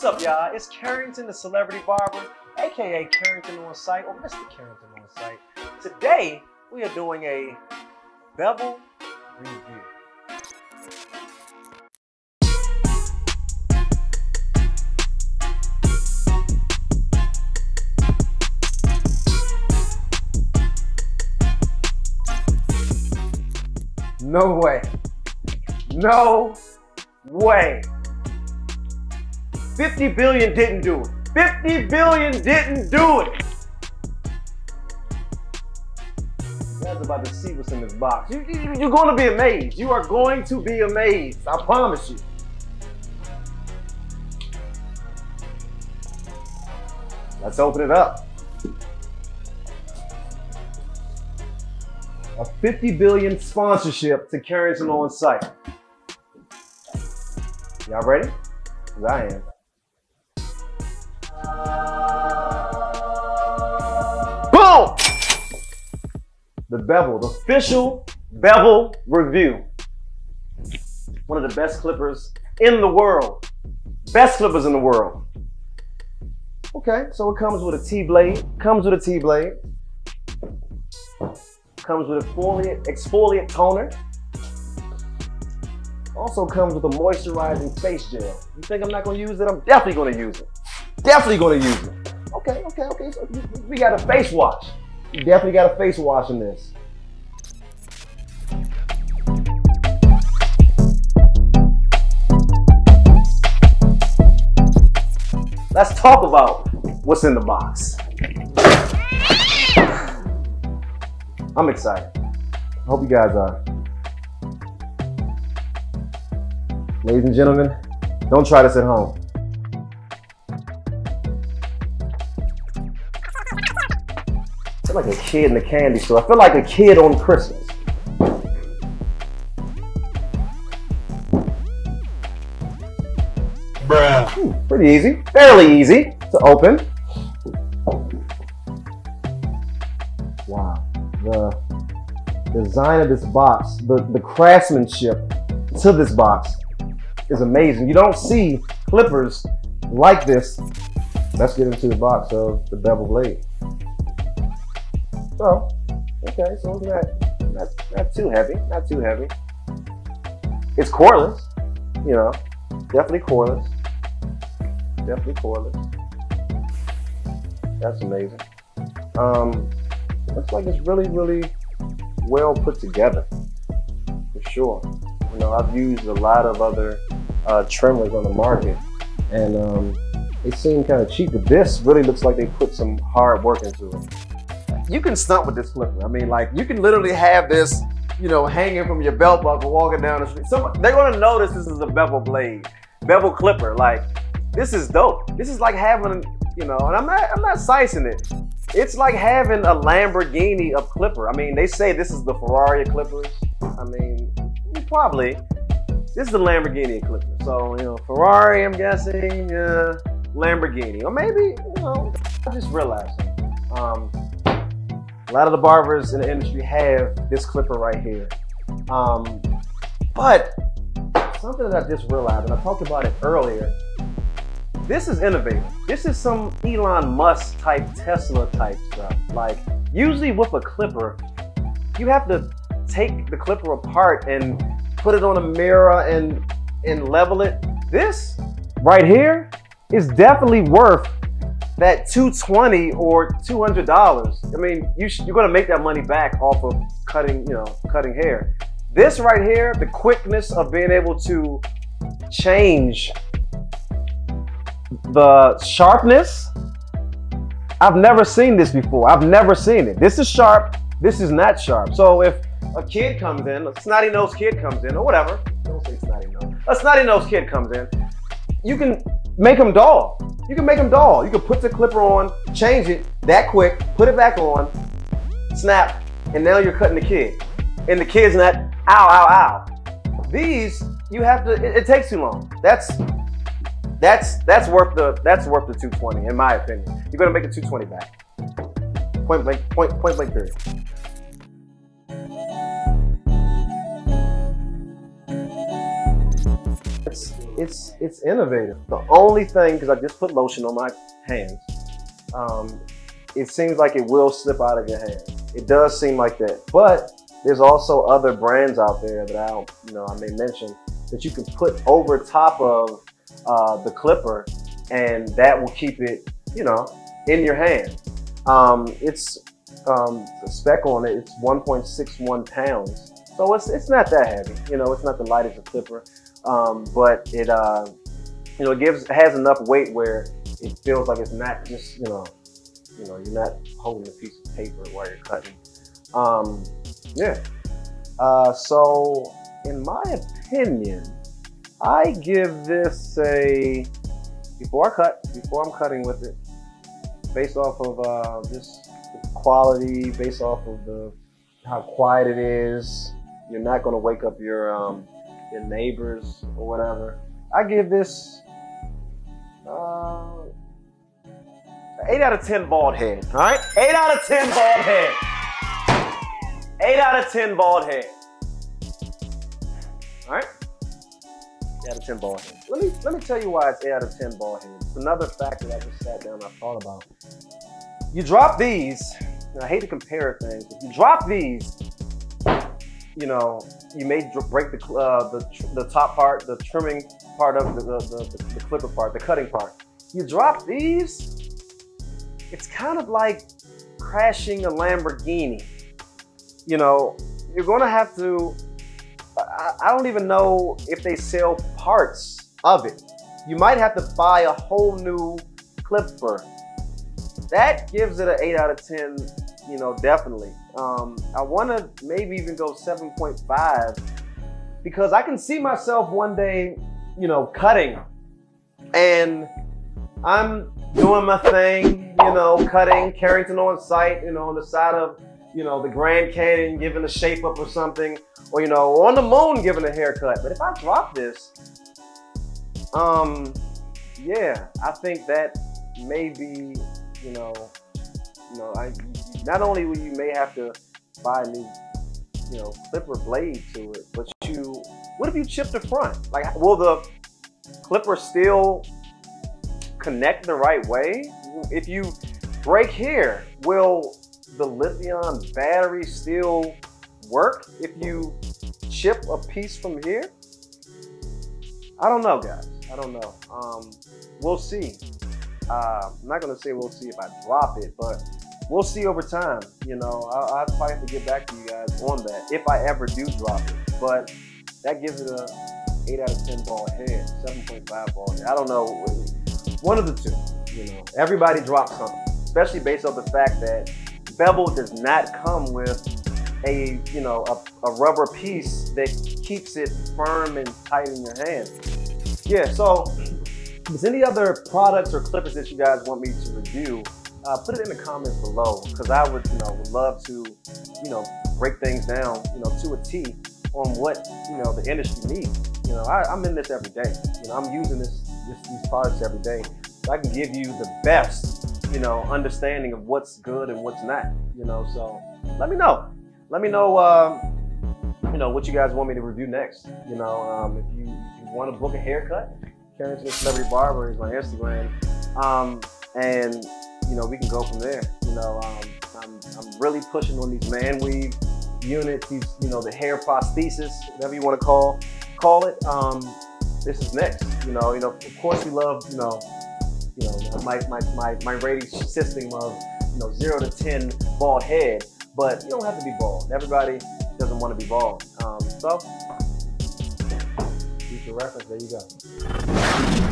What's up, y'all? It's Carrington, the celebrity barber, aka Carrington on site, or Mr. Carrington on site. Today, we are doing a bevel review. No way. No way. 50 billion didn't do it. 50 billion didn't do it. You guys about to see what's in this box. You, you, you're going to be amazed. You are going to be amazed. I promise you. Let's open it up. A 50 billion sponsorship to Carrington on site. Y'all ready? Because I am. The bevel, the official bevel review. One of the best clippers in the world. Best clippers in the world. Okay, so it comes with a T-blade. Comes with a T-blade. Comes with a exfoliate, exfoliate toner. Also comes with a moisturizing face gel. You think I'm not gonna use it? I'm definitely gonna use it. Definitely gonna use it. Okay, okay, okay. So we got a face wash. You definitely got a face wash in this. Let's talk about what's in the box. I'm excited. I hope you guys are. Ladies and gentlemen, don't try this at home. Like a kid in the candy store. I feel like a kid on Christmas. Bruh. Hmm, pretty easy, fairly easy to open. Wow, the design of this box, the, the craftsmanship to this box is amazing. You don't see clippers like this. Let's get into the box of the bevel blade. So, okay, so it's not, not, not too heavy, not too heavy. It's cordless, you know, definitely cordless. Definitely cordless. That's amazing. Um, looks like it's really, really well put together, for sure. You know, I've used a lot of other uh, trimmers on the market, and um, they seem kind of cheap, but this really looks like they put some hard work into it. You can stunt with this flipper. I mean, like, you can literally have this, you know, hanging from your belt buckle, walking down the street. Some, they're gonna notice this is a bevel blade, bevel clipper. Like, this is dope. This is like having, you know, and I'm not, I'm not sizing it. It's like having a Lamborghini of clipper. I mean, they say this is the Ferrari of clippers. I mean, probably. This is the Lamborghini clipper. So, you know, Ferrari, I'm guessing, yeah, Lamborghini. Or maybe, you know, I just realized. Um, a lot of the barbers in the industry have this clipper right here. Um, but something that I just realized, and I talked about it earlier, this is innovative. This is some Elon Musk type, Tesla type stuff. Like, usually with a clipper, you have to take the clipper apart and put it on a mirror and and level it. This right here is definitely worth that 220 or $200. I mean, you you're gonna make that money back off of cutting, you know, cutting hair. This right here, the quickness of being able to change the sharpness. I've never seen this before. I've never seen it. This is sharp. This is not sharp. So if a kid comes in, a snotty nosed kid comes in, or whatever, don't say snotty a snotty nosed kid comes in, you can make them dull. You can make them dull. You can put the clipper on, change it that quick, put it back on, snap, and now you're cutting the kid. And the kid's not, ow, ow, ow. These, you have to, it, it takes too long. That's that's that's worth the that's worth the 220 in my opinion. You're gonna make a 220 back. Point blank, point point blank period. It's it's it's innovative. The only thing, because I just put lotion on my hands, um, it seems like it will slip out of your hand. It does seem like that, but there's also other brands out there that I don't, you know, I may mention that you can put over top of uh, the clipper, and that will keep it, you know, in your hand. Um, it's um, the spec on it. It's 1.61 pounds, so it's it's not that heavy. You know, it's not the lightest of clipper, um, but it uh, you know gives has enough weight where it feels like it's not just you know you know you're not holding a piece of paper while you're cutting. Um, yeah. Uh, so in my opinion, I give this a before I cut, before I'm cutting with it, based off of uh, just quality, based off of the how quiet it is. You're not going to wake up your um, your neighbors or whatever. I give this uh, eight out of ten bald head. All right, eight out of ten bald head. Eight out of ten bald head. All right. Eight out of ten bald head. Let me let me tell you why it's eight out of ten bald head. It's another fact that I just sat down and I thought about. You drop these, and I hate to compare things, but you drop these, you know, you may break the uh, the, the top part, the trimming part of the, the, the, the clipper part, the cutting part. You drop these, it's kind of like crashing a Lamborghini. You know, you're gonna have to, I, I don't even know if they sell parts of it. You might have to buy a whole new clipper that gives it an 8 out of 10, you know, definitely. Um, I want to maybe even go 7.5 because I can see myself one day, you know, cutting and I'm doing my thing, you know, cutting Carrington on site, you know, on the side of, you know, the Grand Canyon giving a shape up or something, or, you know, on the moon giving a haircut. But if I drop this, um, yeah, I think that maybe, you know, you know, I not only will you may have to buy a new, you know, clipper blade to it, but you, what if you chip the front? Like, will the clipper still connect the right way? If you break here, will the lithium battery still work if you chip a piece from here? I don't know, guys. I don't know. Um, we'll see. Uh, I'm not gonna say we'll see if I drop it, but we'll see over time. You know, I'll, I'll probably have to get back to you guys on that if I ever do drop it. But that gives it a eight out of ten ball head, seven point five ball head. I don't know, one of the two. You know, everybody drops something, especially based on the fact that bevel does not come with a you know a, a rubber piece that keeps it firm and tight in your hand. Yeah, so there's any other products or clippers that you guys want me to review, uh, put it in the comments below because I would, you know, would love to, you know, break things down, you know, to a T on what you know the industry needs. You know, I, am in this every day. You know, I'm using this, this these products every day, so I can give you the best, you know, understanding of what's good and what's not. You know, so let me know. Let me know, um, you know, what you guys want me to review next. You know, um, if you, you want to book a haircut Carrington Celebrity Barber is my Instagram. Um, and, you know, we can go from there. You know, um, I'm, I'm really pushing on these man weave units, these, you know, the hair prosthesis, whatever you want to call call it. Um, this is next. You know, you know, of course we love, you know, you know, my my my, my rating system of you know zero to ten bald head, but you don't have to be bald. Everybody doesn't want to be bald. Um, so future reference. There you go.